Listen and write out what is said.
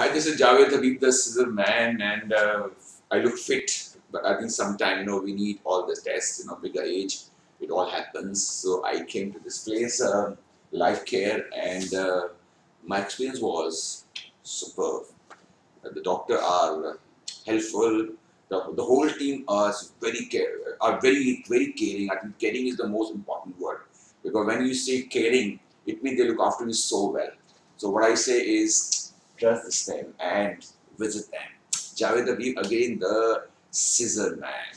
Hi, this is Jawed Habib, the scissor man, and uh, I look fit, but I think sometime, you know, we need all the tests, you know, bigger age, it all happens. So I came to this place, uh, Lifecare, and uh, my experience was superb. Uh, the doctor are helpful, the, the whole team are very care, are very, very caring. I think caring is the most important word, because when you say caring, it means they look after you so well. So what I say is, trust them and visit them. Jawed Habib, again the scissor man.